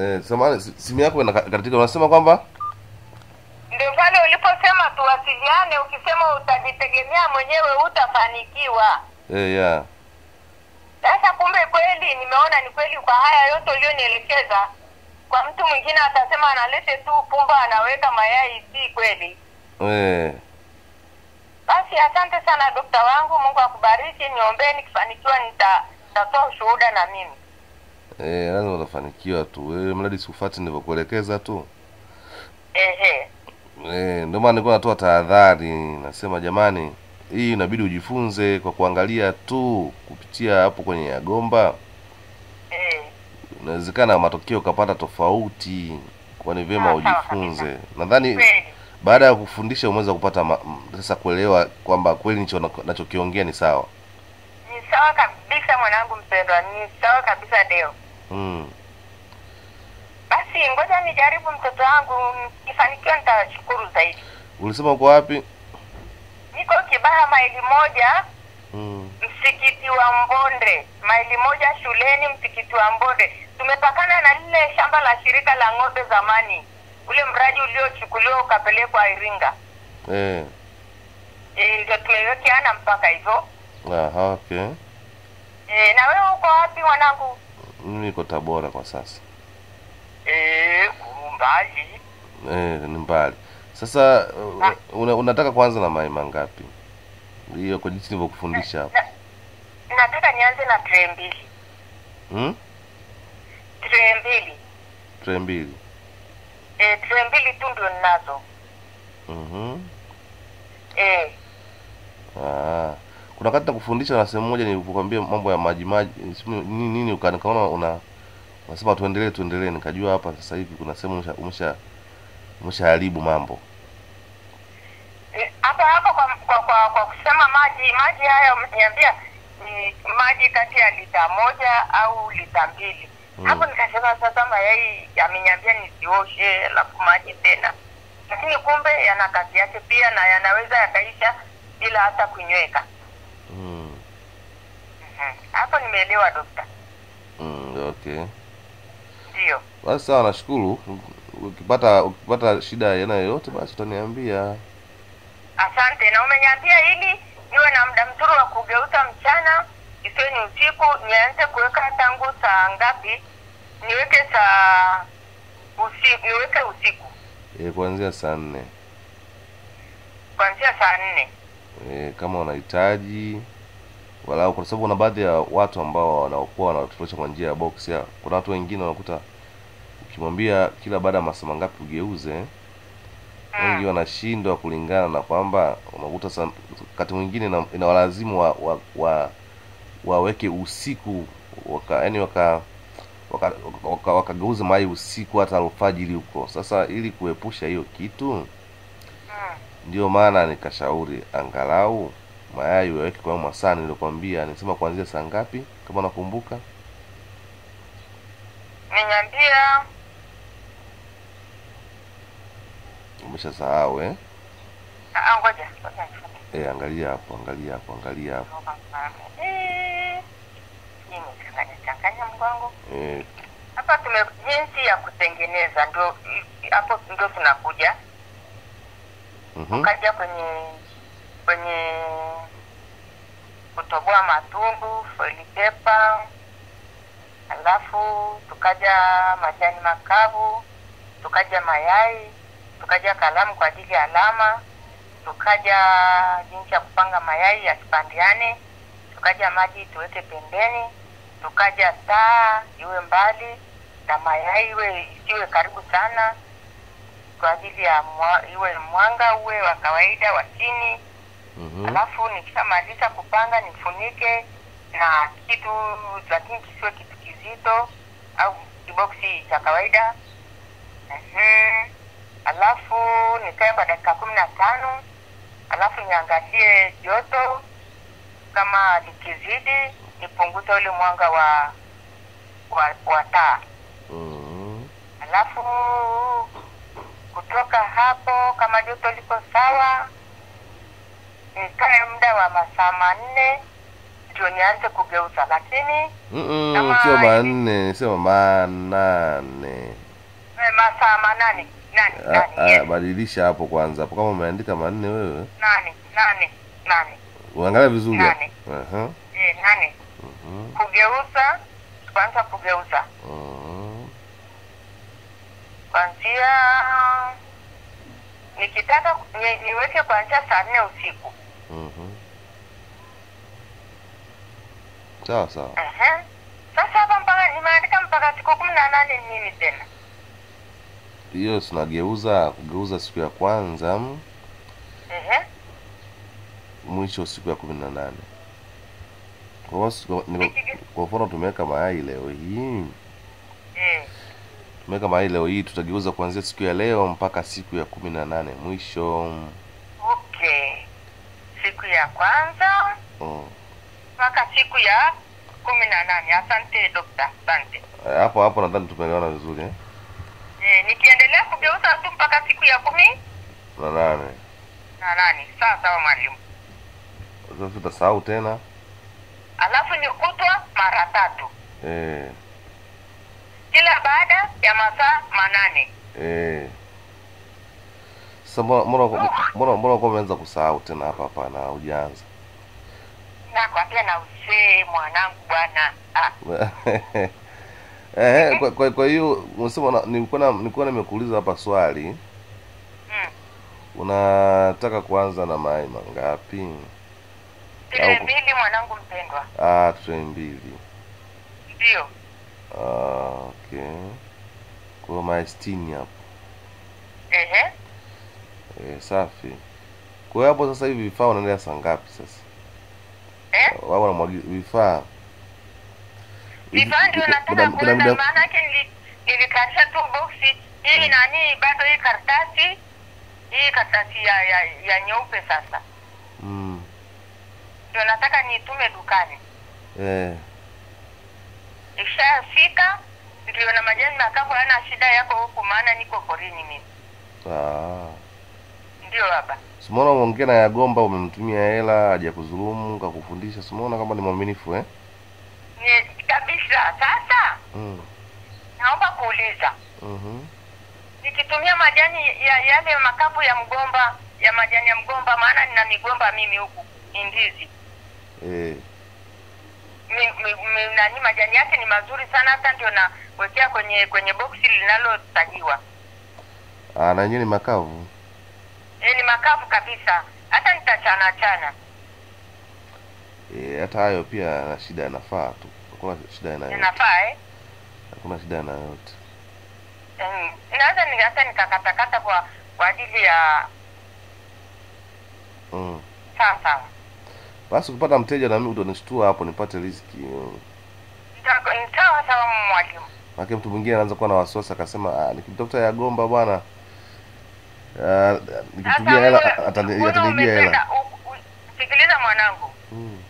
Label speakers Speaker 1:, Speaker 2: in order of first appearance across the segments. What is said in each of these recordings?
Speaker 1: Eh, samahani, simu yako ina katika unasema kwamba
Speaker 2: Ndio pale uliposema tuwasiliane, ukisema utajitegemea mwenyewe utafanikiwa.
Speaker 1: eh, ya
Speaker 2: Sasa kumbe kweli nimeona ni kweli kwa haya yote ulionielekeza. Kwa mtu mwingine atasema analete tu pumba anaweka mayai, si kweli.
Speaker 1: eh,
Speaker 2: Basi asante sana dokta wangu, Mungu akubariki. Niombee nikifanikiwa nita nitatoa ushuhuda na mimi.
Speaker 1: Eh, lazima utafanikiwa tu wewe, mradi siufati nilivyokuelekeza tu.
Speaker 2: Ehe.
Speaker 1: Eh, ndio maana nilikuwa natoa tahadhari, nasema jamani, hii inabidi ujifunze kwa kuangalia tu kupitia hapo kwenye Yagomba,
Speaker 2: Eh.
Speaker 1: inawezekana matokeo ukapata tofauti, kwa ni vyema ujifunze. Nadhani baada ya kufundisha umeweza kupata sasa kuelewa kwamba kweli nicho nachokiongea ni sawa.
Speaker 2: Ni sawa kabisa mwanangu mpendwa, ni sawa kabisa Deo.
Speaker 1: Mm.
Speaker 2: Basi ngoja nijaribu mtoto wangu, nikifanikiwa nitashukuru zaidi.
Speaker 1: Ulisema uko wapi?
Speaker 2: Niko Kibaha maili moja
Speaker 1: Mm.
Speaker 2: msikiti wa Mbonde, maili moja shuleni, msikiti wa Mbonde. Tumepakana na lile shamba la shirika la ng'ombe zamani, ule mradi uliochukuliwa ukapelekwa Iringa.
Speaker 1: Eh.
Speaker 2: E, ndio tumewekeana mpaka hivyo.
Speaker 1: Aha, okay.
Speaker 2: E, na wewe uko wapi mwanangu?
Speaker 1: Mimi niko Tabora kwa sasa.
Speaker 2: E, mbali.
Speaker 1: Eh, ni mbali. Sasa uh, una, unataka kuanza na mai mangapi? Hiyo kwa jinsi nilivyokufundisha hapo.
Speaker 2: Na, nataka nianze na tray mbili,
Speaker 1: Hmm?
Speaker 2: tray mbili.
Speaker 1: Tray mbili.
Speaker 2: Eh, tray mbili tu ndio ninazo.
Speaker 1: Mhm.
Speaker 2: Mm
Speaker 1: Ah. Wakati nakufundisha na sehemu moja nilikwambia mambo ya maji maji sijui nini nini ukanikaona una unasema tuendelee tuendelee nikajua hapa sasa hivi kuna sehemu umesha umesha umeshaharibu mambo.
Speaker 2: hapa hapa kwa, kwa, kwa, kwa kusema maji maji haya umeniambia ni maji kati ya lita moja au lita mbili.
Speaker 1: Mm.
Speaker 2: Hapo nikasema sasa mayai ameniambia nisioshe alafu maji tena, lakini kumbe yana kazi yake pia na yanaweza yakaisha bila hata kunyweka.
Speaker 1: Mm.
Speaker 2: Hapo nimeelewa dokta.
Speaker 1: Mm, okay.
Speaker 2: Ndio.
Speaker 1: Basi sawa, nashukuru. Ukipata ukipata shida yana aina yoyote basi utaniambia.
Speaker 2: Asante, na umeniambia ili niwe na muda mzuri wa kugeuza mchana, isiwe ni usiku. Nianze kuweka tangu saa ngapi? Niweke saa usiku, niweke usiku
Speaker 1: E, kuanzia saa nne.
Speaker 2: kuanzia saa nne.
Speaker 1: E, kama unahitaji walau, kwa sababu kuna baadhi ya watu ambao wanaokuwa wanatotosha kwa njia ya box ya, kuna watu wengine wanakuta ukimwambia kila baada ya masaa mangapi ugeuze, wengi wanashindwa kulingana na kwamba unakuta wakati mwingine ina- inawalazimu wa, wa, wa waweke usiku waka yani waka waka, waka, waka mayai usiku hata alfajiri huko. Sasa ili kuepusha hiyo kitu,
Speaker 2: Mm.
Speaker 1: ndio maana nikashauri angalau mayai waweke kwa masaa nilikwambia. Nisema kuanzia saa ngapi, kama nakumbuka?
Speaker 2: Niambia
Speaker 1: Umeshasahau eh?
Speaker 2: ah, ngoja ngoja.
Speaker 1: Eh, angalia hapo, angalia hapo, angalia hapo.
Speaker 2: Eh,
Speaker 1: Eh,
Speaker 2: hapa. Tume jinsi ya kutengeneza ndio hapo, ndio tunakuja
Speaker 1: mhm.
Speaker 2: Mm ukaja kwenye kwenye kutoboa matundu foili pepa, alafu tukaja majani makavu, tukaja mayai, tukaja kalamu kwa ajili ya alama, tukaja jinsi ya kupanga mayai yasipandiane, tukaja maji tuweke pembeni, tukaja taa iwe mbali na mayai iwe isiwe karibu sana kwa ajili ya mwa, iwe mwanga uwe wa kawaida wa chini.
Speaker 1: Mhm.
Speaker 2: Alafu nikishamaliza kupanga nifunike na kitu, lakini kisiwe kitu kizito au kiboksi cha kawaida. Mhm. Alafu nikae kwa dakika kumi na tano alafu niangalie joto, kama likizidi nipunguze ule mwanga wa wa, wa taa
Speaker 1: mm -hmm.
Speaker 2: alafu kutoka hapo kama joto liko sawa, nikae muda wa masaa manne ndio nianze kugeuza, lakini
Speaker 1: Mm-mm,
Speaker 2: Kama
Speaker 1: sio manne sio manane
Speaker 2: eh, masaa manane
Speaker 1: nani,
Speaker 2: nani,
Speaker 1: ah,
Speaker 2: yes.
Speaker 1: badilisha hapo kwanza hapo kama umeandika manne wewe
Speaker 2: nane nane nane
Speaker 1: uangalia vizuri nani.
Speaker 2: Uh
Speaker 1: -huh.
Speaker 2: E, nani. nane
Speaker 1: -huh.
Speaker 2: kugeuza, kwanza kugeuza
Speaker 1: uh-huh.
Speaker 2: kwanzia nikitaka ni, niweke kwanzia saa nne usiku
Speaker 1: Mhm. Sawa sawa
Speaker 2: Ehe. Sasa hapa mpaka nimeandika mpaka siku kumi na nane nini tena?
Speaker 1: hiyo tunageuza kugeuza siku ya kwanza mm,
Speaker 2: Ehe.
Speaker 1: mwisho siku ya kumi na nane kwa kwa mfano tumeweka mayai leo hii
Speaker 2: Eh.
Speaker 1: tumeweka mayai leo hii tutageuza kuanzia siku ya leo mpaka siku ya kumi na nane mwisho
Speaker 2: Okay. Siku ya kwanza
Speaker 1: mm.
Speaker 2: Mpaka siku ya kumi na nane. Asante dokta, asante.
Speaker 1: Eh, hapo hapo nadhani tumeelewana vizuri eh?
Speaker 2: Eh, nikiendelea kugeuza tu mpaka siku ya kumi
Speaker 1: na nane
Speaker 2: na nane. Sawa sawa mwalimu.
Speaker 1: sasa tutasahau tena
Speaker 2: Alafu ni kutwa mara tatu
Speaker 1: eh,
Speaker 2: kila baada ya masaa manane.
Speaker 1: eh. Sasa mbona mbona mbona mbona umeanza kusahau tena hapa hapa na hujaanza
Speaker 2: Nakwambia na usee mwanangu bwana. Ah,
Speaker 1: eh, kwa, kwa, kwa hiyo unasema na- nilikuwa nimekuuliza hapa swali
Speaker 2: mm.
Speaker 1: unataka kuanza na mai mangapi Au-
Speaker 2: mbili mwanangu mpendwa.
Speaker 1: ah tray mbili
Speaker 2: Ndio.
Speaker 1: ah, okay kwa hiyo mayai sitini hapo
Speaker 2: Ehe.
Speaker 1: eh, safi kwa hiyo hapo sasa hivi vifaa unaendea saa ngapi sasa
Speaker 2: Eh?
Speaker 1: wao wanamwagi vifaa
Speaker 2: vifaa ndio nataka
Speaker 1: kuna
Speaker 2: maana yake nili- nilikatisha tu boksi hii nani, bado hii karatasi hii karatasi ya ya, ya nyeupe sasa
Speaker 1: mm,
Speaker 2: ndio nataka niitume dukani.
Speaker 1: eh,
Speaker 2: Ikishafika ndio na majani makavu hayana shida yako huku, maana niko porini mimi.
Speaker 1: ah.
Speaker 2: Ndio baba.
Speaker 1: Simona umeongea na Yagomba, umemtumia hela hajakudhulumu, kakufundisha. Simona kama ni mwaminifu eh?
Speaker 2: Ni kabisa. Sasa
Speaker 1: mm.
Speaker 2: naomba kuuliza,
Speaker 1: mhm.
Speaker 2: nikitumia majani ya yale makavu ya mgomba ya majani ya mgomba, maana nina migomba mimi huku ni ndizi
Speaker 1: eh,
Speaker 2: mi, mi, mi, nani majani yake ni mazuri sana, hata ndio nawekea kwenye kwenye boksi linalotajiwa.
Speaker 1: ah, na yenyewe ni makavu
Speaker 2: ni makavu kabisa, hata nitachana chana.
Speaker 1: E, hata hayo pia na shida yanafaa tu, hakuna shida yana yote,
Speaker 2: Inafaa eh?
Speaker 1: hakuna shida yana yote.
Speaker 2: Mm, naweza ni hata nikakatakata kwa kwa ajili ya
Speaker 1: mm.
Speaker 2: sawa sawa.
Speaker 1: Basi kupata mteja na mimi utanishtua hapo, nipate riziki. mm.
Speaker 2: Sawa sawa mwalimu.
Speaker 1: Maana mtu mwingine anaanza kuwa na wasiwasi akasema, ah, nikimtafuta Yagomba bwana
Speaker 2: Sasa
Speaker 1: hela
Speaker 2: wewe,
Speaker 1: atanibia hela
Speaker 2: Sikiliza mwanangu,
Speaker 1: mm.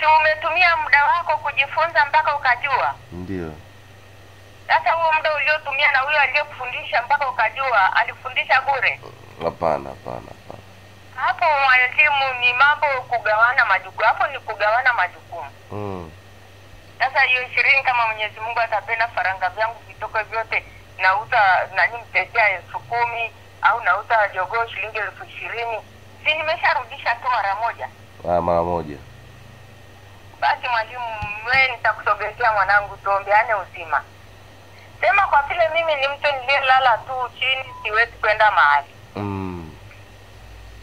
Speaker 2: si umetumia muda wako kujifunza mpaka ukajua?
Speaker 1: Ndio
Speaker 2: Sasa huo muda uliotumia na huyo aliyekufundisha mpaka ukajua, alifundisha bure?
Speaker 1: hapana, hapana, hapana.
Speaker 2: Hapo mwalimu, ni mambo kugawana majukumu, hapo ni kugawana majukumu.
Speaker 1: mm.
Speaker 2: Sasa hiyo ishirini, kama Mwenyezi Mungu atapenda, faranga vyangu vitoke vyote, nauza nani, mtetea elfu kumi au nauza jogoo shilingi elfu ishirini si nimesharudisha tu mara moja?
Speaker 1: ah, mara moja
Speaker 2: Basi mwalimu, we nitakusogezea mwanangu, tuombeane uzima. Sema kwa vile mimi ni mtu niliyelala tu chini, siwezi kwenda mahali
Speaker 1: mm.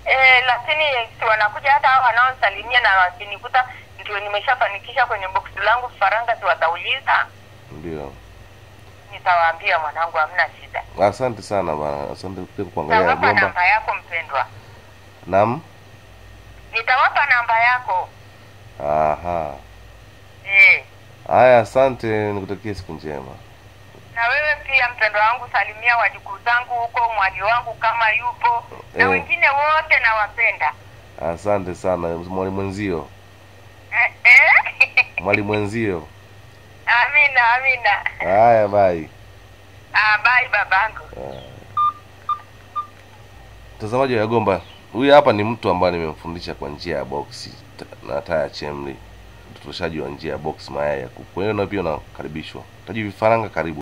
Speaker 2: e, lakini si wanakuja hata hao wanaosalimia na wakinikuta ndio nimeshafanikisha kwenye boksi langu faranga, si watauliza,
Speaker 1: Ndio.
Speaker 2: Nitawaambia mwanangu, hamna shida.
Speaker 1: Asante sana bwana, asante pia kuangalia
Speaker 2: Nitawapa namba yako mpendwa,
Speaker 1: Naam.
Speaker 2: nitawapa namba yako
Speaker 1: Aha.
Speaker 2: eh.
Speaker 1: Haya, asante, nikutakie siku njema.
Speaker 2: Na wewe pia mpendwa wangu, salimia wajukuu zangu huko, mwali wangu kama yupo na
Speaker 1: Eh.
Speaker 2: wengine wote nawapenda.
Speaker 1: Asante sana mwalimu mwenzio,
Speaker 2: Eh, eh?
Speaker 1: mwalimu mwenzio.
Speaker 2: Amina amina.
Speaker 1: Haya, bye.
Speaker 2: Ah, bye babangu.
Speaker 1: Mtazamaji wa Yagomba huyu hapa ni mtu ambaye nimemfundisha kwa njia ya box na na taya chemli utotoshaji wa njia ya box mayai ya kuku kwa hiyo na pia unakaribishwa taji vifaranga karibu